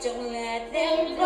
Don't let them